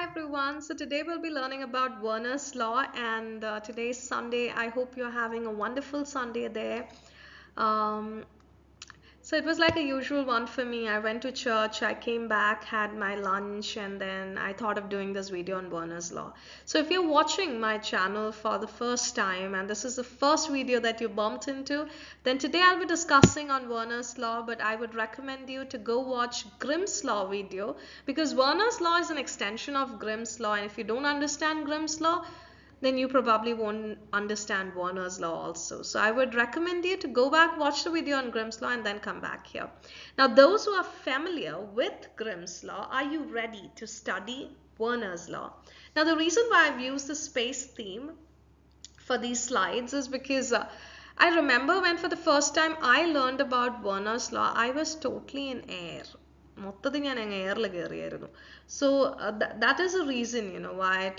Hi everyone. So today we'll be learning about Verner's law and uh, today's Sunday. I hope you're having a wonderful Sunday there. Um, so it was like a usual one for me. I went to church, I came back, had my lunch, and then I thought of doing this video on Verner's Law. So if you're watching my channel for the first time and this is the first video that you bumped into, then today I'll be discussing on Verner's Law, but I would recommend you to go watch Grimm's Law video because Verner's Law is an extension of Grimm's Law and if you don't understand Grimm's Law, then you probably won't understand Verner's law also. So I would recommend you to go back, watch the video on Grimm's law and then come back here. Now those who are familiar with Grimm's law, are you ready to study Verner's law? Now the reason why I've used the space theme for these slides is because uh, I remember when for the first time I learned about Verner's law, I was totally in air. So ഞാൻ അങ്ങ് എയറിൽ കയറിയായിരുന്നു so that is a reason you know why I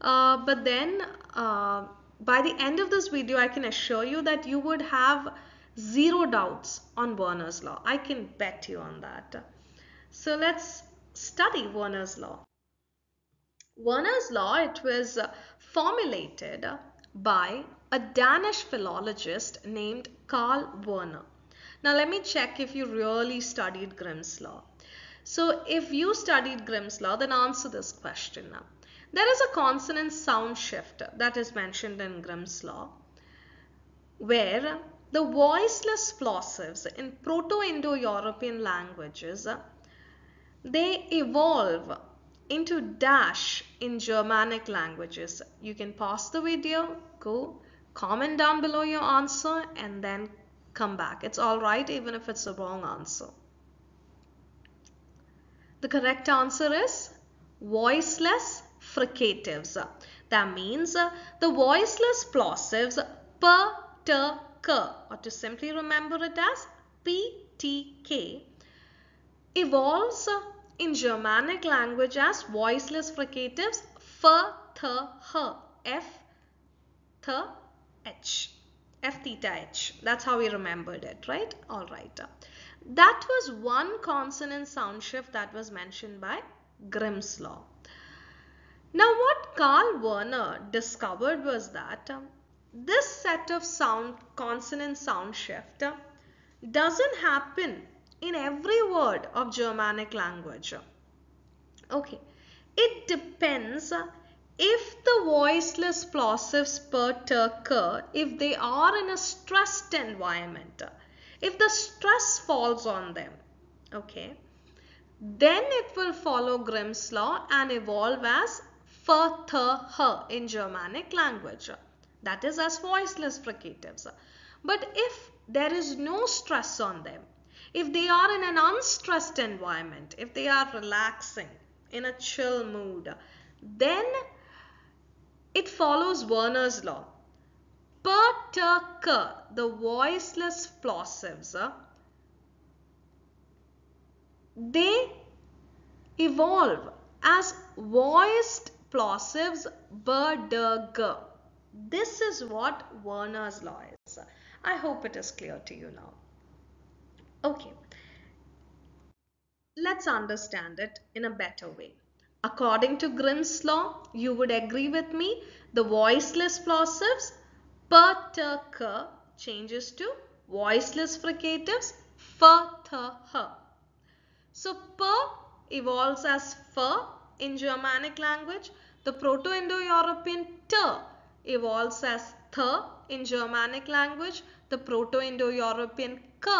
uh, but then uh, by the end of this video, I can assure you that you would have zero doubts on Verner's law. I can bet you on that. So let's study Verner's law. Verner's law, it was uh, formulated by a Danish philologist named Karl Verner. Now let me check if you really studied Grimm's law. So if you studied Grimm's law, then answer this question now. There is a consonant sound shift that is mentioned in Grimm's law where the voiceless plosives in Proto-Indo-European languages they evolve into dash in Germanic languages. You can pause the video, go comment down below your answer and then come back. It's alright even if it's a wrong answer. The correct answer is voiceless fricatives. That means the voiceless plosives per, ter, k, or to simply remember it as p, t, k, evolves in Germanic language as voiceless fricatives f, th, h, f, th, h, f theta h. That's how we remembered it, right? All right. That was one consonant sound shift that was mentioned by Grimm's law. Now what Karl Verner discovered was that um, this set of sound consonant sound shift uh, doesn't happen in every word of Germanic language. Okay, it depends uh, if the voiceless plosives per ter if they are in a stressed environment, if the stress falls on them, okay, then it will follow Grimm's law and evolve as f, th, h in Germanic language. That is as voiceless fricatives. But if there is no stress on them, if they are in an unstressed environment, if they are relaxing, in a chill mood, then it follows Verner's law. Per, the voiceless plosives, they evolve as voiced plosives berg. This is what Verner's law is. I hope it is clear to you now. Okay. Let's understand it in a better way. According to Grimm's law, you would agree with me, the voiceless plosives k changes to voiceless fricatives f th h. So per evolves as f in Germanic language. The Proto-Indo-European ter evolves as th in Germanic language. The Proto-Indo-European k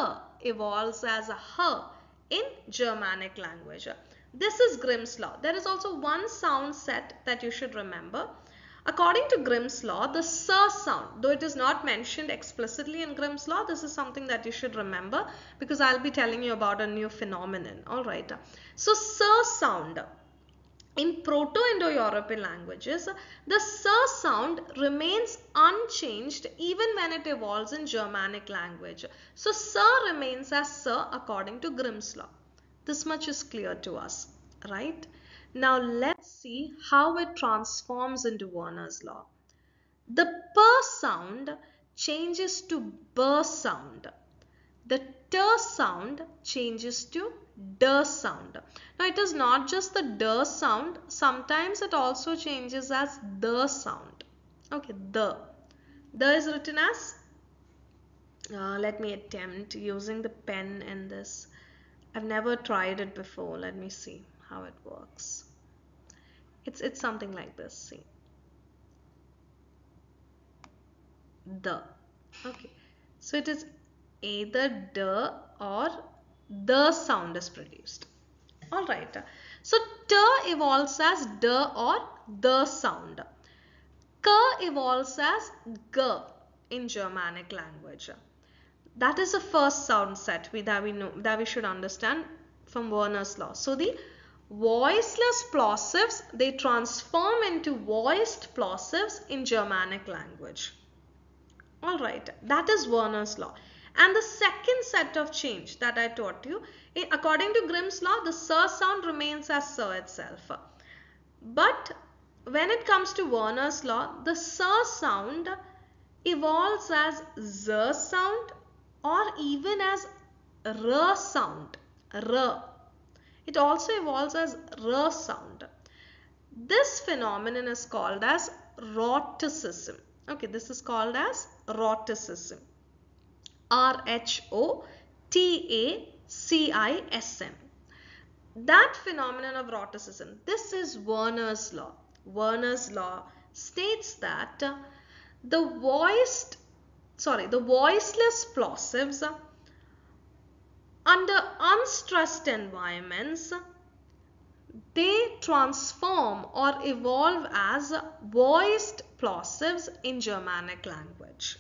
evolves as a h in Germanic language. This is Grimm's law. There is also one sound set that you should remember. According to Grimm's law, the s sound, though it is not mentioned explicitly in Grimm's law, this is something that you should remember because I'll be telling you about a new phenomenon. All right. So, s sound in Proto-Indo-European languages, the s sound remains unchanged even when it evolves in Germanic language. So, s remains as s according to Grimm's law. This much is clear to us, right? Now, let's see how it transforms into Verner's law. The per sound changes to b sound. The ter sound changes to d sound. Now it is not just the d sound, sometimes it also changes as the sound. Okay, the. The is written as, uh, let me attempt using the pen in this. I've never tried it before. Let me see how it works. It's, it's something like this, see. The. Okay. So it is either the or the sound is produced. Alright. So t evolves as d or the sound. K evolves as g in Germanic language. That is the first sound set we, that we know that we should understand from Verner's law. So the voiceless plosives they transform into voiced plosives in Germanic language. Alright, that is Verner's law. And the second set of change that I taught you, eh, according to Grimm's law, the sir sound remains as sir itself. But when it comes to Verner's law, the sir sound evolves as z sound or even as r sound. R. It also evolves as r sound. This phenomenon is called as rhotacism. Okay, this is called as rhotacism. R H O T A C I S M. That phenomenon of rhotacism, this is Verner's law. Verner's law states that the voiced, sorry, the voiceless plosives under unstressed environments, they transform or evolve as voiced plosives in Germanic language.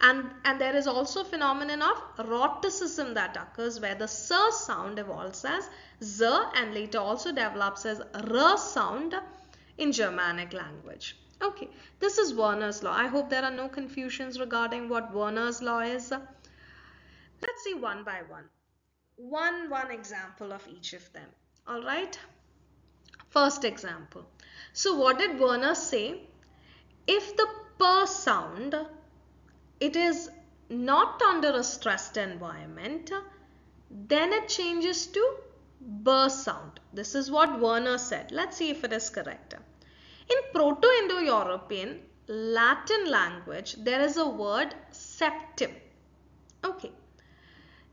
And, and there is also a phenomenon of rhotacism that occurs where the s sound evolves as z and later also develops as r sound in Germanic language. Okay, this is Verner's law. I hope there are no confusions regarding what Verner's law is. Let's see one by one. One, one example of each of them. All right. First example. So what did Verner say? If the p sound, it is not under a stressed environment, then it changes to b sound. This is what Verner said. Let's see if it is correct. In Proto-Indo-European Latin language, there is a word septim. Okay.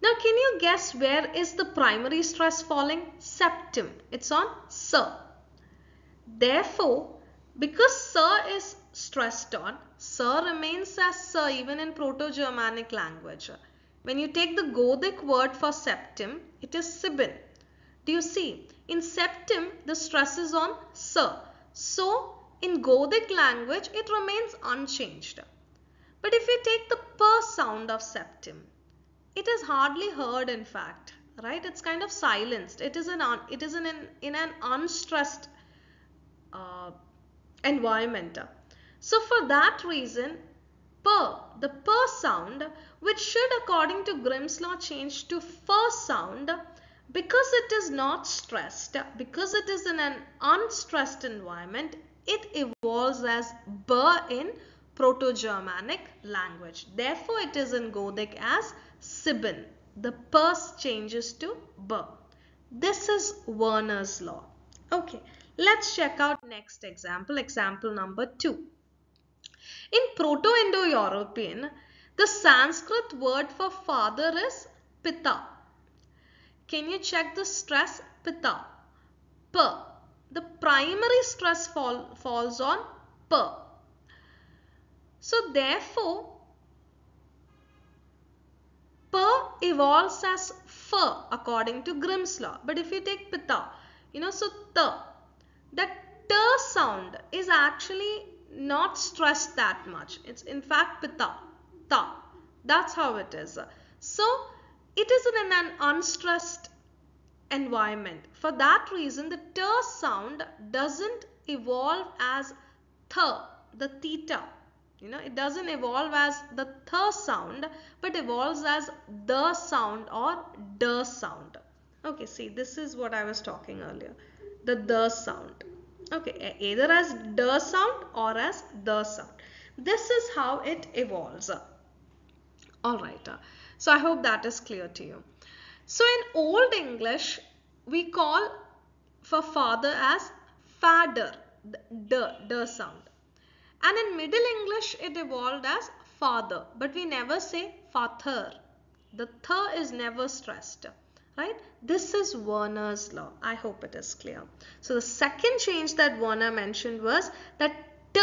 Now, can you guess where is the primary stress falling? Septim. It's on sir. Therefore, because sir is stressed on, sir remains as sir even in Proto-Germanic language. When you take the Gothic word for septim, it is sibin. Do you see? In septim, the stress is on sir. So, in Gothic language, it remains unchanged. But if you take the p sound of septim, it is hardly heard in fact, right? It's kind of silenced. It is, an un, it is in, an, in an unstressed uh, environment. So for that reason, per, the per sound, which should according to Grimm's law change to fir sound, because it is not stressed, because it is in an unstressed environment, it evolves as b in Proto-Germanic language. Therefore, it is in Gothic as Sibin. The purse changes to b. This is Verner's law. Okay, let's check out next example, example number 2. In Proto-Indo-European, the Sanskrit word for father is Pita. Can you check the stress? Pita. P. The primary stress fall, falls on P. So therefore, P evolves as F according to Grimm's law. But if you take Pita, you know, so T, that T sound is actually not stressed that much. It's in fact Pita, Ta. That's how it is. So it is in an unstressed environment. For that reason, the t sound doesn't evolve as th, the theta. You know, it doesn't evolve as the th sound, but evolves as the sound or the sound. Okay, see, this is what I was talking earlier. The the sound. Okay, either as the sound or as the sound. This is how it evolves. All right. So I hope that is clear to you. So in Old English, we call for father as fader, the d, d sound. And in Middle English, it evolved as father, but we never say father. The th is never stressed, right? This is Verner's law. I hope it is clear. So the second change that Verner mentioned was that t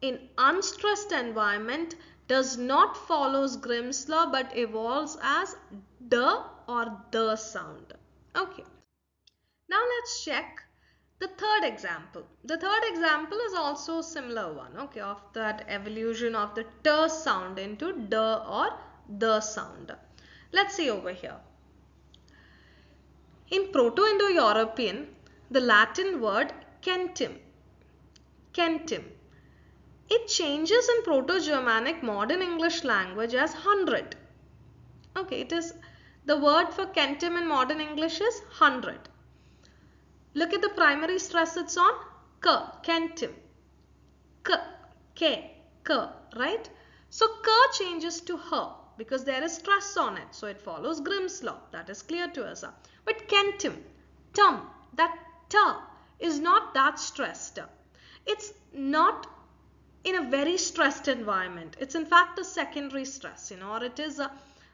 in unstressed environment does not follows Grimm's law but evolves as d or the sound. Okay. Now let's check the third example. The third example is also a similar one, okay, of that evolution of the t sound into d or the sound. Let's see over here. In Proto-Indo-European, the Latin word centum, centum, it changes in Proto-Germanic modern English language as hundred. Okay, it is the word for centum in modern English is hundred. Look at the primary stress it's on k, centum, k, k, k, right? So k changes to her because there is stress on it. So it follows Grimm's law. That is clear to us. But kentum, tum, that ta is not that stressed. It's not in a very stressed environment. It's in fact a secondary stress, you know, or it is uh,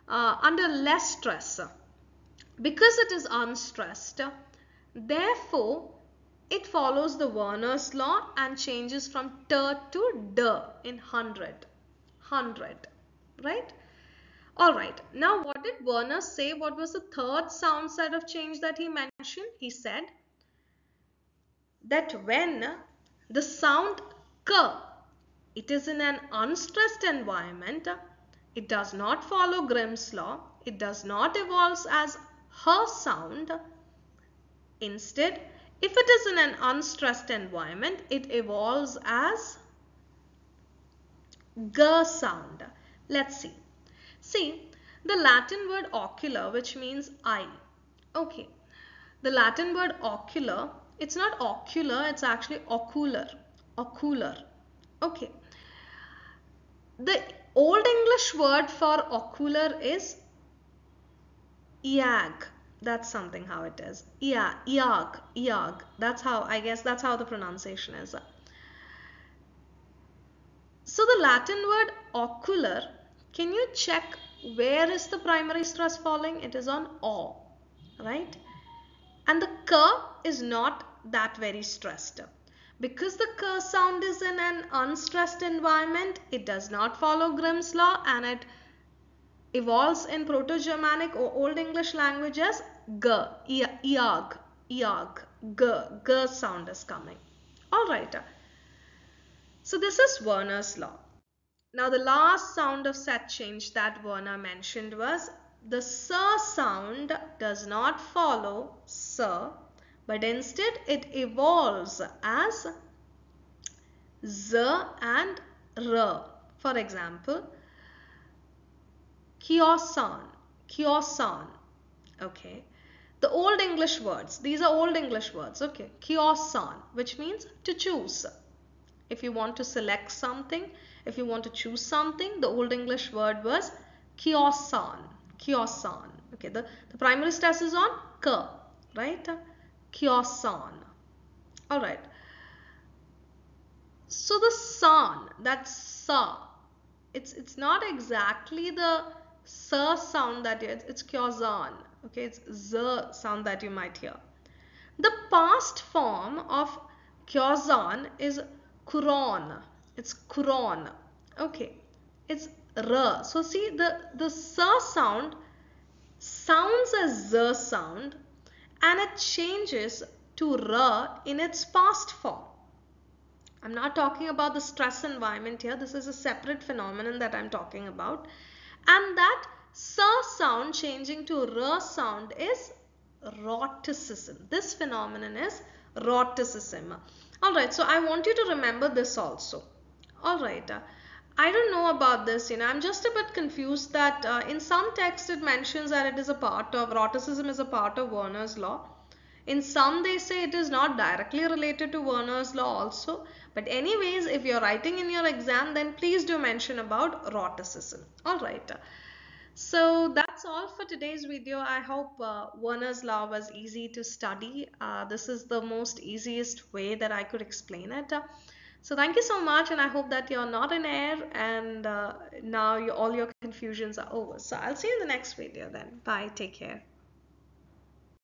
uh, under less stress. Because it is unstressed, Therefore, it follows the Verner's law and changes from t to der in hundred. Hundred, right? All right. Now, what did Verner say? What was the third sound set of change that he mentioned? He said that when the sound k, it is in an unstressed environment, it does not follow Grimm's law. It does not evolve as her sound Instead, if it is in an unstressed environment, it evolves as g sound. Let's see. See, the Latin word ocular, which means eye. Okay, the Latin word ocular, it's not ocular, it's actually ocular. Ocular. Okay. The Old English word for ocular is iag that's something how it is. Yeah, yag, yag. That's how, I guess that's how the pronunciation is. So the Latin word ocular, can you check where is the primary stress falling? It is on o, right? And the k is not that very stressed. Because the k sound is in an unstressed environment, it does not follow Grimm's law and it evolves in Proto-Germanic or Old English languages g, iag, iag, g, g sound is coming. All right. So this is Verner's law. Now the last sound of set change that Verner mentioned was the s sound does not follow s, but instead it evolves as z and r. For example, kiosan, kiosan, okay. The old English words, these are old English words, okay. Kiosan, which means to choose. If you want to select something, if you want to choose something, the old English word was kiosan, kiosan. Okay, the, the primary stress is on k, right? Kiosan. All right. So the san, that's sa, it's it's not exactly the sa sound that it's, it's kiosan okay it's z sound that you might hear the past form of kyozan is kuron it's kuron okay it's r so see the the s sound sounds as z sound and it changes to r in its past form I'm not talking about the stress environment here. This is a separate phenomenon that I'm talking about. And that sa sound changing to r sound is rhotacism. This phenomenon is rhotacism. Alright, so I want you to remember this also. Alright, uh, I don't know about this, you know, I'm just a bit confused that uh, in some texts it mentions that it is a part of, rhotacism is a part of Verner's law. In some they say it is not directly related to Verner's law also. But anyways, if you're writing in your exam, then please do mention about rhotacism. Alright. So that's all for today's video. I hope uh, Verner's law was easy to study. Uh, this is the most easiest way that I could explain it. So thank you so much and I hope that you're not in air and uh, now you, all your confusions are over. So I'll see you in the next video then. Bye. Take care.